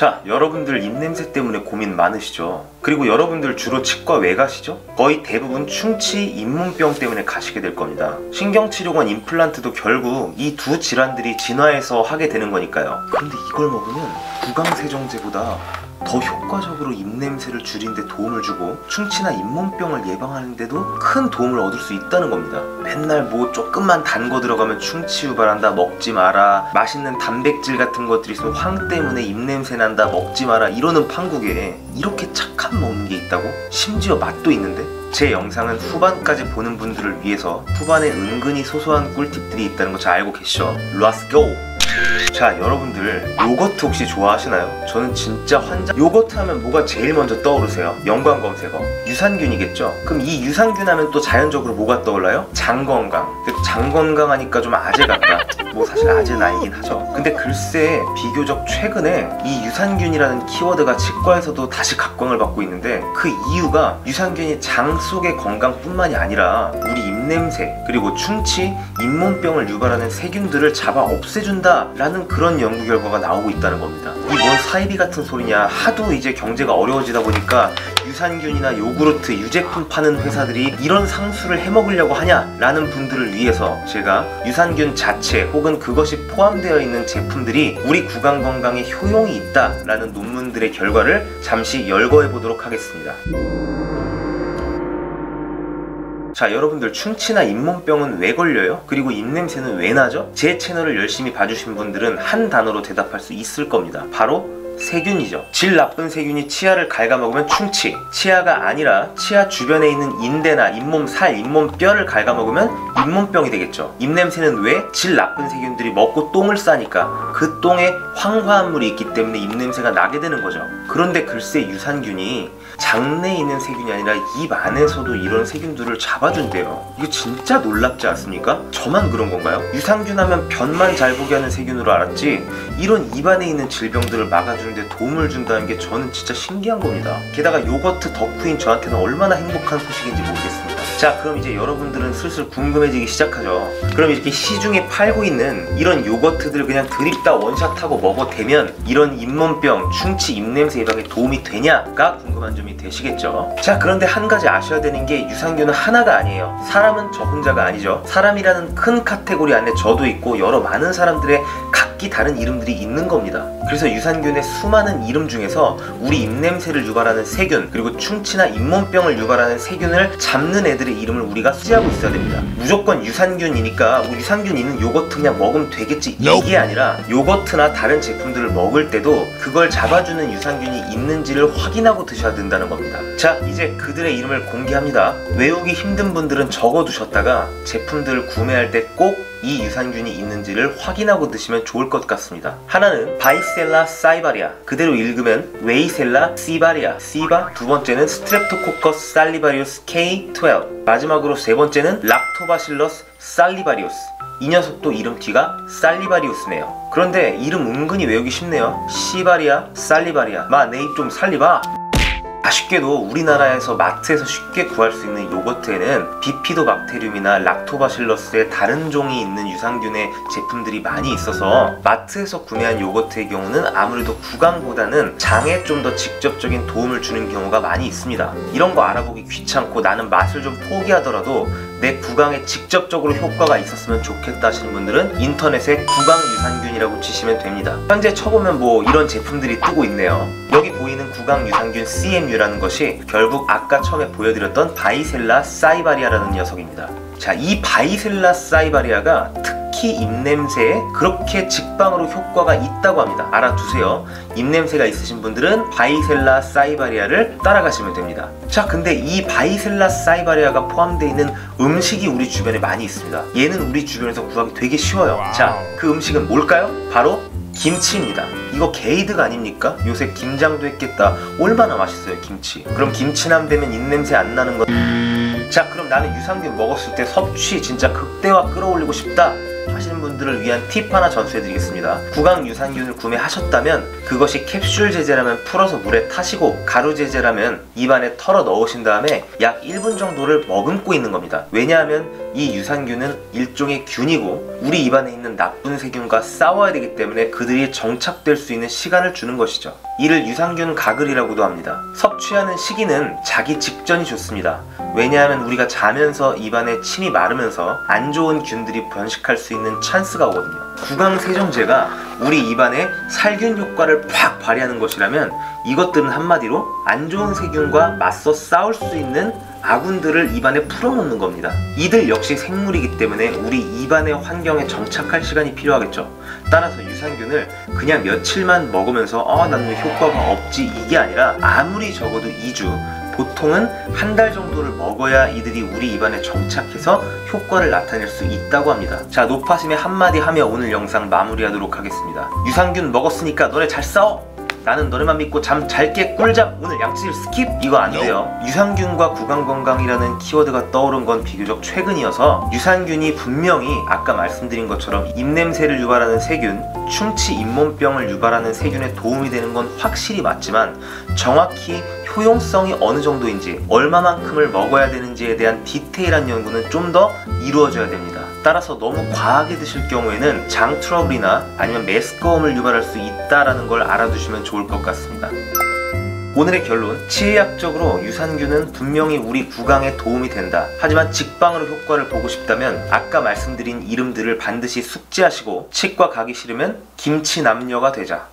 자, 여러분들 입냄새 때문에 고민 많으시죠? 그리고 여러분들 주로 치과 왜 가시죠? 거의 대부분 충치, 잇몸병 때문에 가시게 될 겁니다. 신경치료관 임플란트도 결국 이 두 질환들이 진화해서 하게 되는 거니까요. 그런데 이걸 먹으면 구강세정제보다 더 효과적으로 입냄새를 줄이는 데 도움을 주고 충치나 잇몸병을 예방하는 데도 큰 도움을 얻을 수 있다는 겁니다. 맨날 뭐 조금만 단 거 들어가면 충치 유발한다 먹지 마라 맛있는 단백질 같은 것들이 있으면 황 때문에 입냄새 난다 먹지 마라 이러는 판국에 이렇게 착한 먹는 게 있다고? 심지어 맛도 있는데? 제 영상은 후반까지 보는 분들을 위해서 후반에 은근히 소소한 꿀팁들이 있다는 거 잘 알고 계시죠? Let's! 자 여러분들 요거트 혹시 좋아하시나요? 저는 진짜 환장 요거트 하면 뭐가 제일 먼저 떠오르세요? 연관 검색어 유산균이겠죠? 그럼 이 유산균 하면 또 자연적으로 뭐가 떠올라요? 장건강 장건강 하니까 좀 아재 같다 뭐 사실 아재는 아니긴 하죠 근데 글쎄 비교적 최근에 이 유산균이라는 키워드가 치과에서도 다시 각광을 받고 있는데 그 이유가 유산균이 장 속의 건강뿐만이 아니라 우리 입냄새 그리고 충치, 잇몸병을 유발하는 세균들을 잡아 없애준다 라는 그런 연구 결과가 나오고 있다는 겁니다. 이 뭔 사이비 같은 소리냐 하도 이제 경제가 어려워지다 보니까 유산균이나 요구르트, 유제품 파는 회사들이 이런 상수를 해먹으려고 하냐 라는 분들을 위해서 제가 유산균 자체 혹은 그것이 포함되어 있는 제품들이 우리 구강 건강에 효용이 있다 라는 논문들의 결과를 잠시 열거해 보도록 하겠습니다 자 여러분들 충치나 잇몸병은 왜 걸려요? 그리고 입냄새는 왜 나죠? 제 채널을 열심히 봐주신 분들은 한 단어로 대답할 수 있을 겁니다 바로 세균이죠. 질 나쁜 세균이 치아를 갉아먹으면 충치. 치아가 아니라 치아 주변에 있는 인대나 잇몸 살, 잇몸 뼈를 갉아먹으면 잇몸병이 되겠죠. 입냄새는 왜? 질 나쁜 세균들이 먹고 똥을 싸니까 그 똥에 황화합물이 있기 때문에 입냄새가 나게 되는 거죠. 그런데 글쎄 유산균이 장내에 있는 세균이 아니라 입 안에서도 이런 세균들을 잡아준대요. 이거 진짜 놀랍지 않습니까? 저만 그런 건가요? 유산균 하면 변만 잘 보게 하는 세균으로 알았지 이런 입 안에 있는 질병들을 막아주는데 도움을 준다는 게 저는 진짜 신기한 겁니다. 게다가 요거트 덕후인 저한테는 얼마나 행복한 소식인지 모르겠습니다. 자 그럼 이제 여러분들은 슬슬 궁금해지기 시작하죠. 그럼 이렇게 시중에 팔고 있는 이런 요거트들 그냥 드립다 원샷하고 먹어대면 이런 잇몸병, 충치, 입냄새 예방에 도움이 되냐가 궁금한 점이 되시겠죠. 자 그런데 한 가지 아셔야 되는 게 유산균은 하나가 아니에요. 사람은 저 혼자가 아니죠. 사람이라는 큰 카테고리 안에 저도 있고 여러 많은 사람들의 각기 다른 이름들이 있는 겁니다. 그래서 유산균의 수많은 이름 중에서 우리 입냄새를 유발하는 세균 그리고 충치나 잇몸병을 유발하는 세균을 잡는 애들의 이름을 우리가 숙지하고 있어야 됩니다. 무조건 유산균이니까 뭐 유산균 있는 요거트 그냥 먹으면 되겠지 이게 아니라 요거트나 다른 제품들을 먹을 때도 그걸 잡아주는 유산균이 있는지를 확인하고 드셔야 된다는 겁니다. 자 이제 그들의 이름을 공개합니다. 외우기 힘든 분들은 적어두셨다가 제품들을 구매할 때 꼭 이 유산균이 있는지를 확인하고 드시면 좋을 것 같습니다. 하나는 Weissella cibaria 그대로 읽으면 Weissella cibaria 시바 두 번째는 Streptococcus salivarius K12 마지막으로 세 번째는 락토바실러스 살리바리우스 이 녀석도 이름 뒤가 살리바리우스네요. 그런데 이름 은근히 외우기 쉽네요. 시바리아, 살리바리아. 마, 내 입 좀 살리봐. 아쉽게도 우리나라에서 마트에서 쉽게 구할 수 있는 요거트에는 비피도박테리움이나 락토바실러스의 다른 종이 있는 유산균의 제품들이 많이 있어서 마트에서 구매한 요거트의 경우는 아무래도 구강보다는 장에 좀 더 직접적인 도움을 주는 경우가 많이 있습니다. 이런 거 알아보기 귀찮고 나는 맛을 좀 포기하더라도 내 구강에 직접적으로 효과가 있었으면 좋겠다 하시는 분들은 인터넷에 구강 유산균이라고 치시면 됩니다. 현재 쳐보면 뭐 이런 제품들이 뜨고 있네요. 여기 보이는 구강 유산균 CMU라는 것이 결국 아까 처음에 보여드렸던 Weissella cibaria라는 녀석입니다. 자, 이 Weissella cibaria가 특히 입냄새에 그렇게 직방으로 효과가 있다고 합니다. 알아두세요. 입냄새가 있으신 분들은 Weissella cibaria를 따라가시면 됩니다. 자, 근데 이 Weissella cibaria가 포함되어 있는 음식이 우리 주변에 많이 있습니다. 얘는 우리 주변에서 구하기 되게 쉬워요. 자, 그 음식은 뭘까요? 바로 김치입니다. 이거 게이드가 아닙니까? 요새 김장도 했겠다. 얼마나 맛있어요, 김치. 그럼 김치남 되면 입냄새 안 나는 거. 자, 그럼 나는 유산균 먹었을 때 섭취 진짜 극대화 끌어올리고 싶다. 하시는 분들을 위한 팁 하나 전수해드리겠습니다. 구강 유산균을 구매하셨다면 그것이 캡슐 제제라면 풀어서 물에 타시고 가루 제제라면 입안에 털어 넣으신 다음에 약 1분 정도를 머금고 있는 겁니다. 왜냐하면 이 유산균은 일종의 균이고 우리 입안에 있는 나쁜 세균과 싸워야 되기 때문에 그들이 정착될 수 있는 시간을 주는 것이죠. 이를 유산균 가글이라고도 합니다. 섭취하는 시기는 자기 직전이 좋습니다. 왜냐하면 우리가 자면서 입안에 침이 마르면서 안 좋은 균들이 번식할 수 있는 찬스가 오거든요. 구강 세정제가 우리 입안에 살균 효과를 팍 발휘하는 것이라면 이것들은 한마디로 안 좋은 세균과 맞서 싸울 수 있는 아군들을 입안에 풀어놓는 겁니다. 이들 역시 생물이기 때문에 우리 입안의 환경에 정착할 시간이 필요하겠죠. 따라서 유산균을 그냥 며칠만 먹으면서 어, 나는 효과가 없지 이게 아니라 아무리 적어도 2주 보통은 한 달 정도를 먹어야 이들이 우리 입안에 정착해서 효과를 나타낼 수 있다고 합니다. 자, 노파심에 한마디 하며 오늘 영상 마무리하도록 하겠습니다. 유산균 먹었으니까 너네 잘 싸워! 나는 너네만 믿고 잠 잘게 꿀잠 오늘 양치질 skip 이거 안 돼요 유산균과 구강건강이라는 키워드가 떠오른 건 비교적 최근이어서 유산균이 분명히 아까 말씀드린 것처럼 입냄새를 유발하는 세균 충치 잇몸병을 유발하는 세균에 도움이 되는 건 확실히 맞지만 정확히 효용성이 어느 정도인지 얼마만큼을 먹어야 되는지에 대한 디테일한 연구는 좀 더 이루어져야 됩니다. 따라서 너무 과하게 드실 경우에는 장 트러블이나 아니면 메스꺼움을 유발할 수 있다라는 걸 알아두시면 좋을 것 같습니다. 오늘의 결론, 치의학적으로 유산균은 분명히 우리 구강에 도움이 된다. 하지만 직방으로 효과를 보고 싶다면 아까 말씀드린 이름들을 반드시 숙지하시고 치과 가기 싫으면 김치 남녀가 되자.